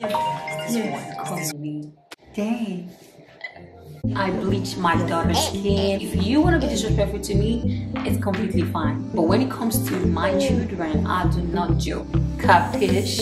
This one calling. Dang. I bleach my daughter's skin. If you want to be disrespectful to me, it's completely fine. But when it comes to my children, I do not joke. Capish?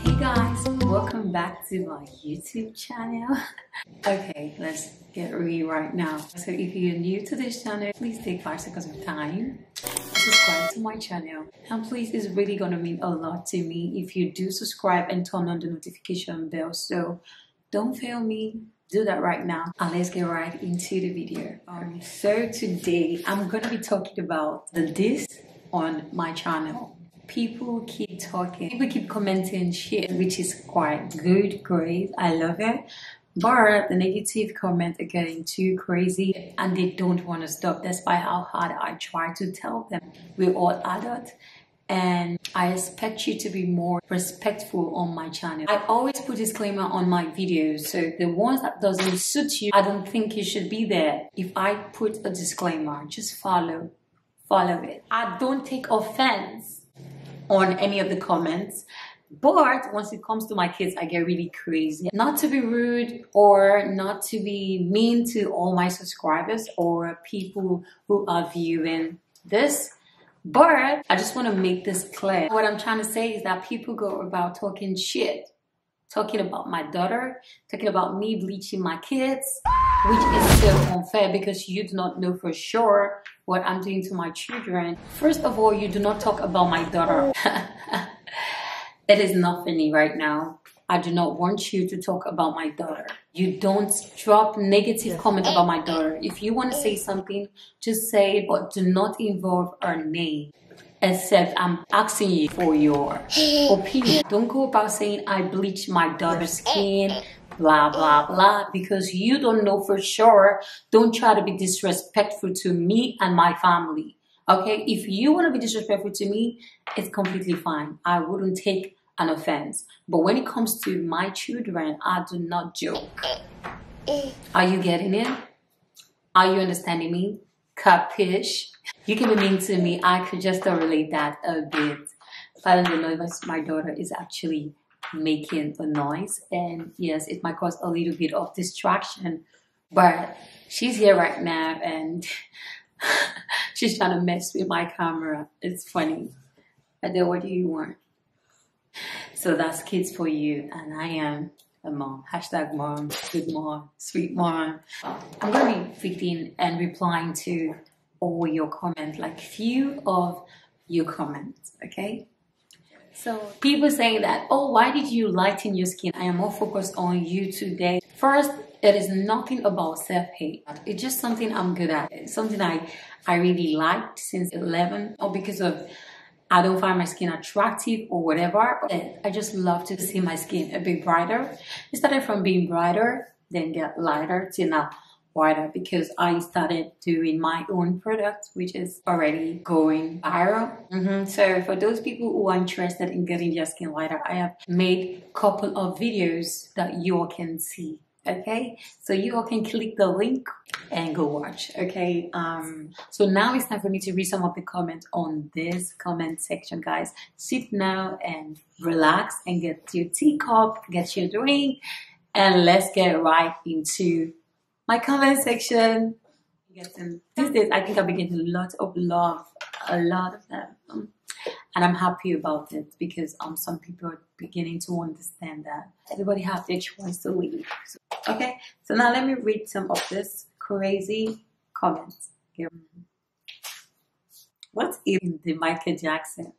Hey guys, welcome back to my YouTube channel. okay, let's get real right now. So if you're new to this channel, please take five seconds of time subscribe to my channel. And please it's really gonna mean a lot to me if you do subscribe and turn on the notification bell. So don't fail me. Do that right now. And let's get right into the video. Um, so today i'm gonna be talking about the this on my channel. People keep talking people keep commenting shit which is quite good great. I love it but the negative comments are getting too crazy and they don't want to stop despite how hard I try to tell them we're all adults and I expect you to be more respectful on my channel. I always put disclaimer on my videos so the ones that doesn't suit you, I don't think you should be there. If I put a disclaimer, just follow, follow it. I don't take offense on any of the comments but once it comes to my kids, I get really crazy. Not to be rude or not to be mean to all my subscribers or people who are viewing this. But I just want to make this clear. What I'm trying to say is that people go about talking shit, talking about my daughter, talking about me bleaching my kids, which is so unfair because you do not know for sure what I'm doing to my children. First of all, you do not talk about my daughter. It is not funny right now. I do not want you to talk about my daughter. You don't drop negative comment about my daughter. If you want to say something, just say it, but do not involve her name. Except I'm asking you for your opinion. Don't go about saying I bleached my daughter's skin, blah, blah, blah, because you don't know for sure. Don't try to be disrespectful to me and my family. Okay, if you want to be disrespectful to me, it's completely fine. I wouldn't take an offense. But when it comes to my children, I do not joke. Are you getting it? Are you understanding me? Capish? You can be mean to me. I could just relate that a bit. But I know my daughter is actually making a noise. And yes, it might cause a little bit of distraction. But she's here right now and She's trying to mess with my camera. It's funny. I did what do you want? So that's kids for you. And I am a mom. Hashtag mom, good mom, sweet mom. I'm going to be reading and replying to all your comments, like few of your comments, okay? So people saying that, oh, why did you lighten your skin? I am more focused on you today. First, it is nothing about self-hate. It's just something I'm good at. It's something I, I really liked since 11 or because of I don't find my skin attractive or whatever. But I just love to see my skin a bit brighter. It started from being brighter, then get lighter till now wider because I started doing my own product, which is already going viral. Mm -hmm. So for those people who are interested in getting your skin lighter, I have made a couple of videos that you all can see okay? So you all can click the link and go watch okay? Um so now it's time for me to read some of the comments on this comment section guys. Sit now and relax and get your teacup get your drink and let's get right into my comment section. Get them these days i think i've been getting a lot of love a lot of them. And I'm happy about it because um some people are beginning to understand that everybody has their choice to leave. So, okay, so now let me read some of this crazy comments. What's even the Michael Jackson?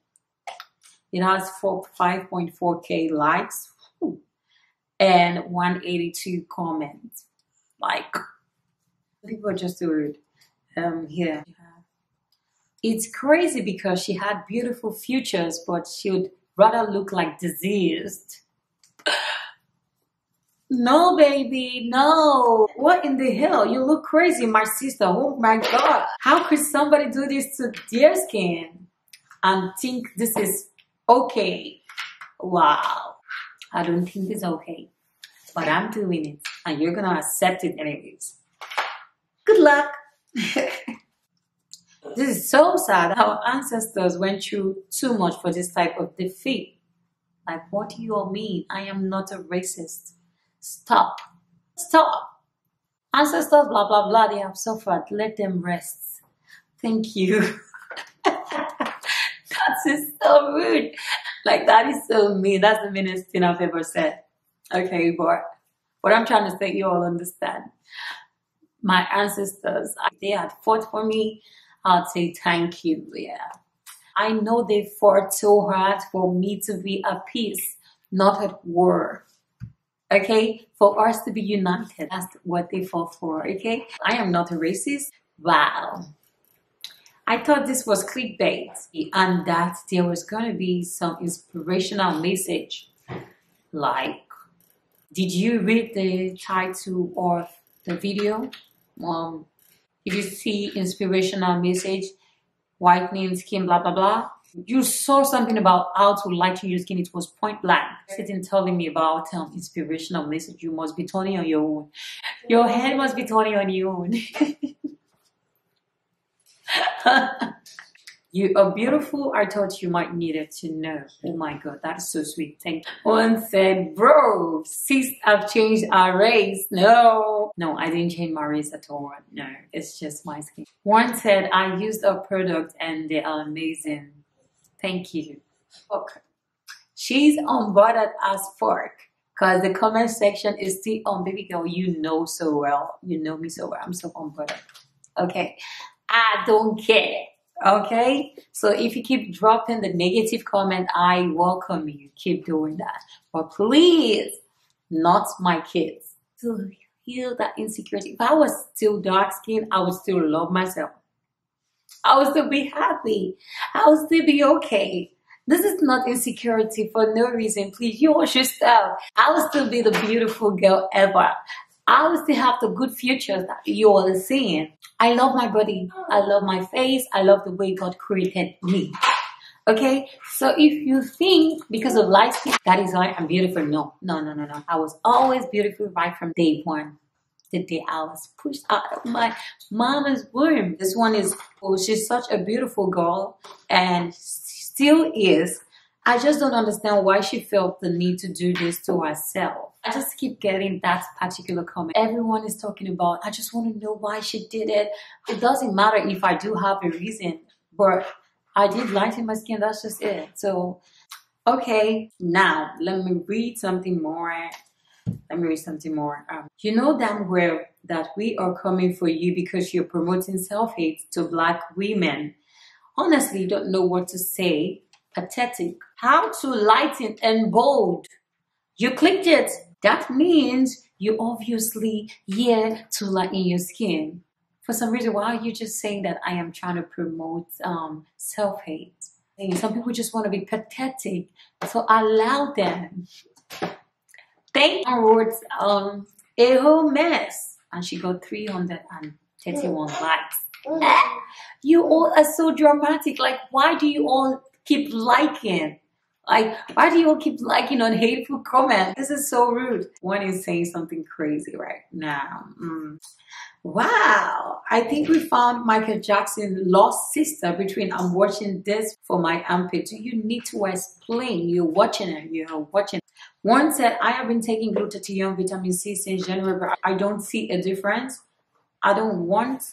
It has four, 5.4k likes and 182 comments. Like, people are just weird. Um, here it's crazy because she had beautiful futures, but she would rather look like diseased. No, baby, no. What in the hell? You look crazy, my sister. Oh my God. How could somebody do this to their skin and think this is okay? Wow. I don't think it's okay, but I'm doing it and you're gonna accept it anyways. Good luck. This is so sad. Our ancestors went through too much for this type of defeat. Like, what do you all mean? I am not a racist. Stop. Stop. Ancestors, blah, blah, blah, they have suffered. Let them rest. Thank you. that is so rude. Like, that is so mean. That's the meanest thing I've ever said. Okay, but what I'm trying to say, you all understand. My ancestors, they had fought for me. I'll say thank you. Yeah. I know they fought so hard for me to be at peace, not at war. Okay? For us to be united. That's what they fought for. Okay? I am not a racist. Wow. I thought this was clickbait and that there was going to be some inspirational message. Like, did you read the title of the video? Um, if you see inspirational message, whitening skin, blah, blah, blah. You saw something about how to lighten your skin. It was point blank. Sitting telling me about um, inspirational message. You must be turning on your own. Your head must be turning on your own. You are beautiful. I thought you might need it to know. Oh my god, that's so sweet. Thank you. One said, bro, sis, I've changed our race. No. No, I didn't change my race at all. No, it's just my skin. One said, I used a product and they are amazing. Thank you. Okay. She's on unbothered as fork Cause the comment section is still on baby girl. You know so well. You know me so well. I'm so unbothered. Okay. I don't care. Okay, so if you keep dropping the negative comment, I welcome you. Keep doing that. But please, not my kids. To heal that insecurity. If I was still dark skinned, I would still love myself. I would still be happy. I would still be okay. This is not insecurity for no reason. Please, you watch yourself. I will still be the beautiful girl ever. I will still have the good future that you all are seeing. I love my body. I love my face. I love the way God created me. Okay, so if you think because of skin that is why I'm beautiful, no, no, no, no, no. I was always beautiful right from day one. The day I was pushed out of my mama's womb. This one is, oh, she's such a beautiful girl and still is. I just don't understand why she felt the need to do this to herself. I just keep getting that particular comment. Everyone is talking about, I just want to know why she did it. It doesn't matter if I do have a reason, but I did lighten my skin. That's just it. So, okay, now let me read something more. Let me read something more. Um, you know damn well that we are coming for you because you're promoting self-hate to black women. Honestly, don't know what to say. Pathetic. How to lighten and bold. You clicked it. That means you obviously yeah to lighten your skin. For some reason, why are you just saying that I am trying to promote um, self-hate? Some people just want to be pathetic, so allow them. Thank wrote um, a whole mess, and she got 331 likes. You all are so dramatic. Like, why do you all keep liking? Like, why do you all keep liking on hateful comments? This is so rude. One is saying something crazy right now. Mm. Wow, I think we found Michael Jackson lost sister between I'm watching this for my armpit. Do you need to explain? You're watching it, you're watching. One said, I have been taking glutathione vitamin C since January, but I don't see a difference. I don't want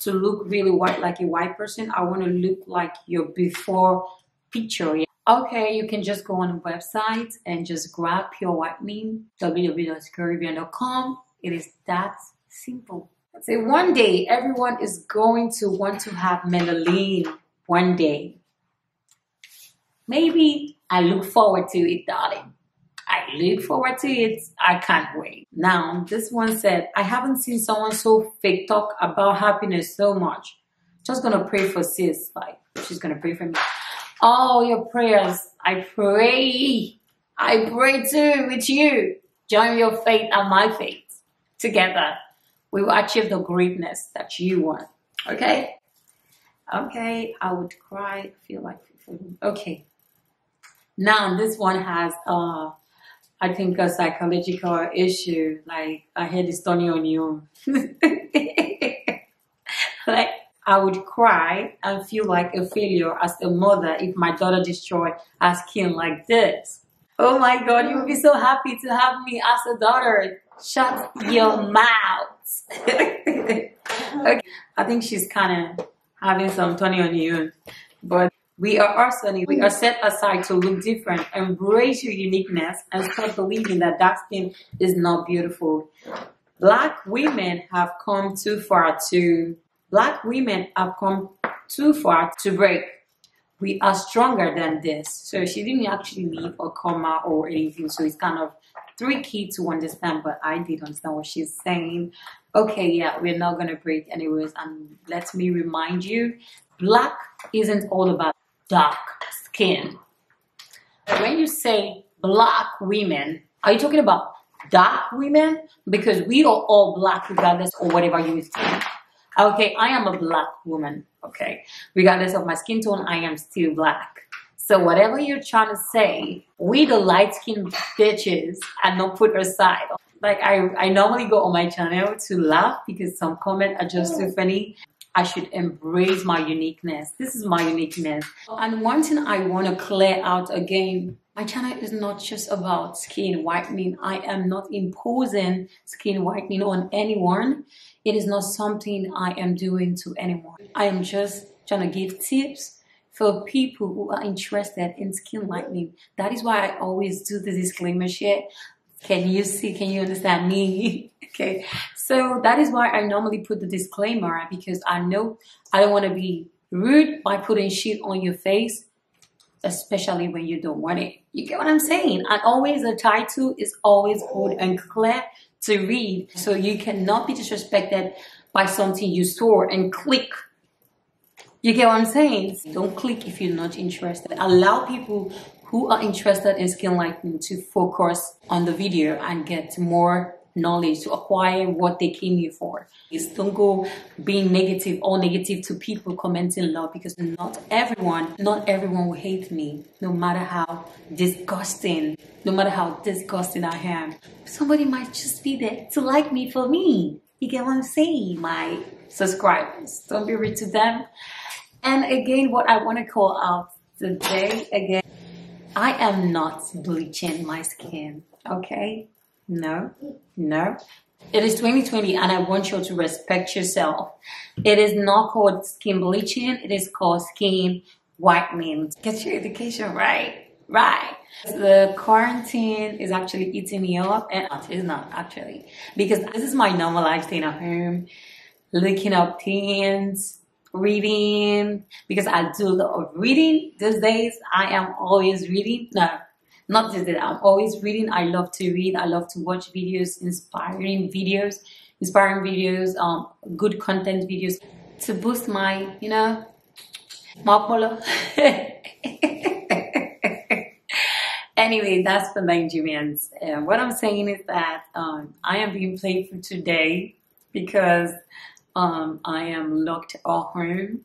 to look really white like a white person. I want to look like your before picture. Okay, you can just go on the website and just grab pure whitening, www.grerivian.com. It is that simple. Say one day everyone is going to want to have melanin one day. Maybe I look forward to it, darling. I look forward to it. I can't wait. Now, this one said, I haven't seen someone so fake talk about happiness so much. Just gonna pray for sis. Like, she's gonna pray for me all your prayers. I pray. I pray too with you. Join your faith and my faith. Together, we will achieve the greatness that you want. Okay? Okay, I would cry. I feel like, okay. Now, this one has, uh, I think, a psychological issue. Like, I had this turning on you. I would cry and feel like a failure as a mother if my daughter destroyed her skin like this. Oh my God, you would be so happy to have me as a daughter. Shut your mouth. okay. I think she's kind of having some Tony on you, but we are also we are set aside to look different, embrace your uniqueness, and stop believing that dark skin is not beautiful. Black women have come too far to black women have come too far to break. We are stronger than this. So she didn't actually leave a comma or anything. So it's kind of tricky to understand, but I did understand what she's saying. Okay, yeah, we're not gonna break anyways. And let me remind you, black isn't all about dark skin. When you say black women, are you talking about dark women because we are all black regardless or whatever you think. Okay, I am a black woman. Okay, regardless of my skin tone, I am still black. So whatever you're trying to say, we the light skinned bitches are not put aside. Like I, I normally go on my channel to laugh because some comments are just too mm. funny. I should embrace my uniqueness. This is my uniqueness. And one thing I want to clear out again my channel is not just about skin whitening. I am not imposing skin whitening on anyone. It is not something I am doing to anyone. I am just trying to give tips for people who are interested in skin whitening. That is why I always do the disclaimer share. Can you see? Can you understand me? okay. So that is why I normally put the disclaimer because I know I don't want to be rude by putting shit on your face especially when you don't want it. You get what I'm saying? And always the title is always bold and clear to read. So you cannot be disrespected by something you saw and click. You get what I'm saying? Don't click if you're not interested. Allow people who are interested in skin lightening to focus on the video and get more knowledge to acquire what they came here for. Is don't go being negative or negative to people commenting love because not everyone, not everyone will hate me, no matter how disgusting, no matter how disgusting I am. Somebody might just be there to like me for me. You get what I'm saying, my subscribers. Don't be rude to them. And again, what I want to call out today, again, I am not bleaching my skin, okay? No, no. It is 2020 and I want you to respect yourself. It is not called skin bleaching. It is called skin whitening. Get your education right. Right. The quarantine is actually eating me up and it's not actually because this is my normal life staying at home, looking up things, reading because I do a lot of reading these days. I am always reading. No, not just that I'm always reading. I love to read. I love to watch videos, inspiring videos, inspiring videos, um, good content videos to boost my, you know, my anyway, that's for Nigerians. Uh, what I'm saying is that um, I am being playful today because um, I am locked at home.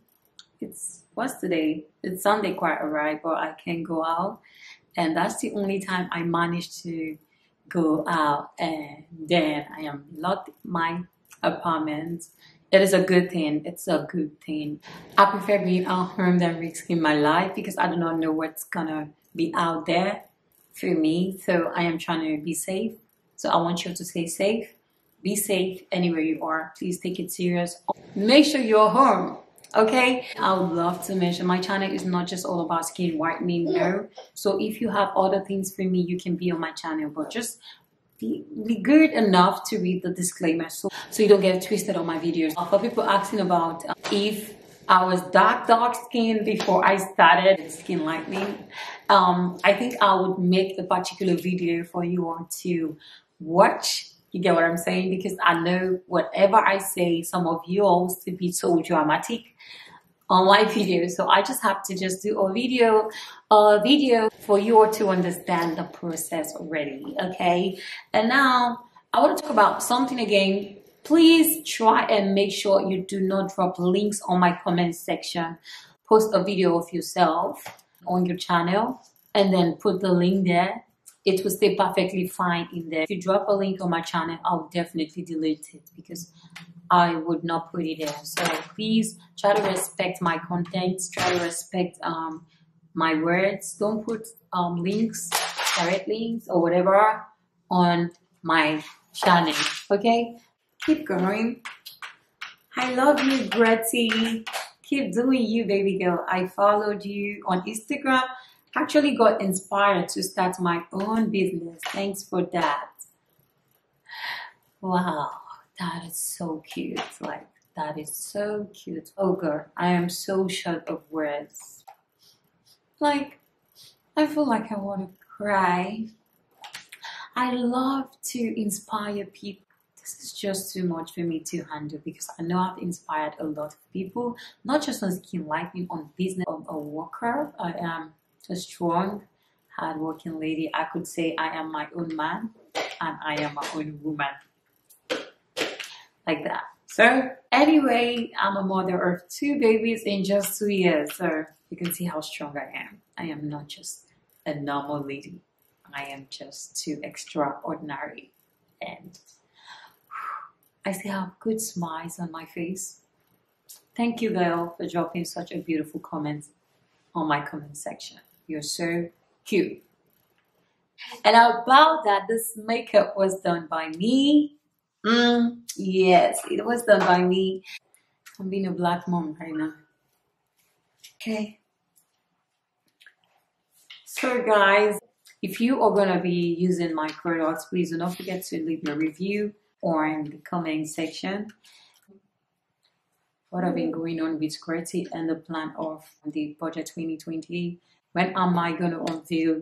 It's what's today? It's Sunday quite alright, but I can't go out and that's the only time I managed to go out and then I am locked my apartment. It is a good thing. It's a good thing. I prefer being at home than risking my life because I do not know what's gonna be out there for me. So I am trying to be safe. So I want you to stay safe. Be safe anywhere you are. Please take it serious. Make sure you're home okay i would love to mention my channel is not just all about skin whitening no so if you have other things for me you can be on my channel but just be, be good enough to read the disclaimer so, so you don't get twisted on my videos for people asking about uh, if I was dark, dark skin before I started skin lightening. Um, I think I would make a particular video for you all to watch you get what I'm saying? Because I know whatever I say, some of you all to be so dramatic on my videos. So I just have to just do a video, a video for you all to understand the process already. Okay. And now I want to talk about something again. Please try and make sure you do not drop links on my comment section. Post a video of yourself on your channel and then put the link there it will stay perfectly fine in there. If you drop a link on my channel, I'll definitely delete it because I would not put it there. So please try to respect my content. Try to respect um, my words. Don't put um, links, direct links or whatever on my channel. Okay? Keep going. I love you, Grety. Keep doing you, baby girl. I followed you on Instagram. Actually got inspired to start my own business. Thanks for that. Wow, that is so cute. Like, that is so cute. Oh, girl, I am so short of words. Like, I feel like I want to cry. I love to inspire people. This is just too much for me to handle because I know I've inspired a lot of people, not just on Skin Lightening, on business, on a worker. I am a strong, hardworking lady. I could say I am my own man and I am my own woman like that. So anyway, I'm a mother of two babies in just two years. So you can see how strong I am. I am not just a normal lady. I am just too extraordinary. And I still have good smiles on my face. Thank you, Gail, for dropping such a beautiful comment on my comment section. You're so cute. And about that, this makeup was done by me Mm, yes, it was done by me. I'm being a black mom right now. Okay. So guys, if you are going to be using my products, please do not forget to leave your review or in the comment section. What have been going on with Grety and the plan of the budget 2020? When am I going to unveil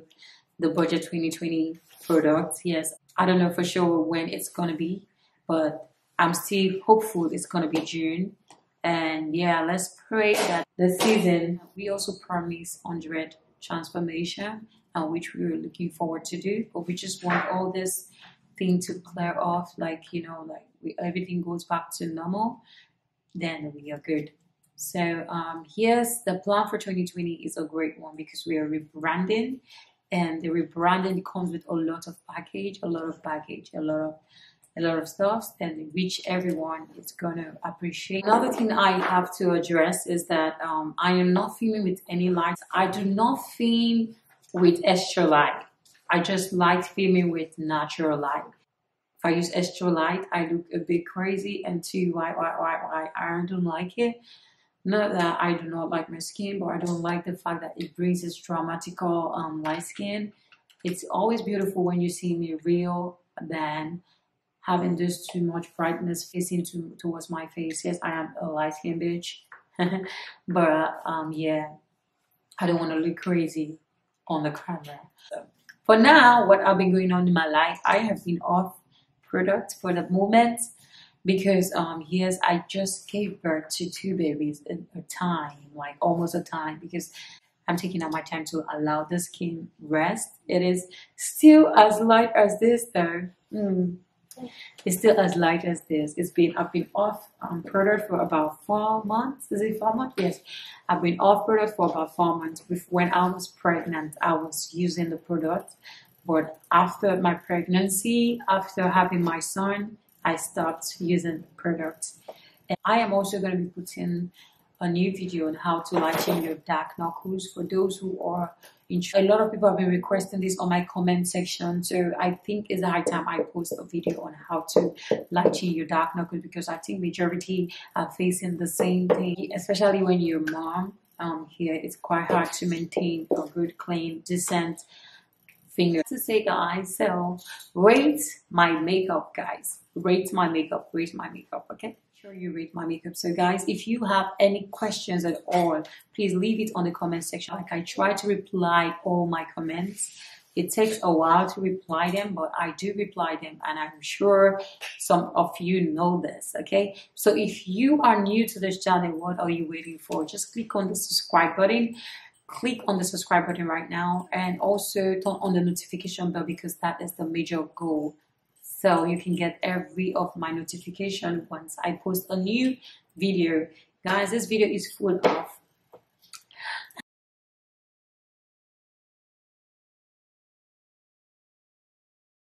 the budget 2020 products? Yes, I don't know for sure when it's going to be but I'm still hopeful it's going to be June. And yeah, let's pray that this season we also promise 100 transformation and which we are looking forward to do. But we just want all this thing to clear off, like, you know, like we, everything goes back to normal, then we are good. So um, yes, the plan for 2020 is a great one because we are rebranding and the rebranding comes with a lot of package, a lot of package, a lot of a lot of stuff and which everyone is going to appreciate. Another thing I have to address is that um, I am not filming with any lights. I do not film with extra light. I just like filming with natural light. If I use extra light, I look a bit crazy and too why, why, why, why, I don't like it. Not that I do not like my skin, but I don't like the fact that it brings this dramatical um, light skin. It's always beautiful when you see me real than having this too much brightness facing to, towards my face. Yes, I am a light skin bitch. but um, yeah, I don't want to look crazy on the camera. For now, what I've been going on in my life, I have been off product for the moment because um yes i just gave birth to two babies in a time like almost a time because i'm taking out my time to allow the skin rest it is still as light as this though mm. It's still as light as this. It's been I've been off um, product for about four months. Is it four months? Yes, I've been off product for about four months. When I was pregnant, I was using the product, but after my pregnancy, after having my son, I stopped using the product. And I am also going to be putting a new video on how to lighten your dark knuckles for those who are in a lot of people have been requesting this on my comment section so i think it's a high time i post a video on how to lighten your dark knuckles because i think majority are facing the same thing especially when you're mom um here it's quite hard to maintain a good clean decent finger to say guys so rate my makeup guys rate my makeup rate my makeup okay sure you rate my makeup. So guys, if you have any questions at all, please leave it on the comment section. Like I try to reply all my comments. It takes a while to reply them, but I do reply them and I'm sure some of you know this, okay? So if you are new to this channel, what are you waiting for? Just click on the subscribe button click on the subscribe button right now and also turn on the notification bell because that is the major goal so you can get every of my notification once I post a new video. Guys, this video is full of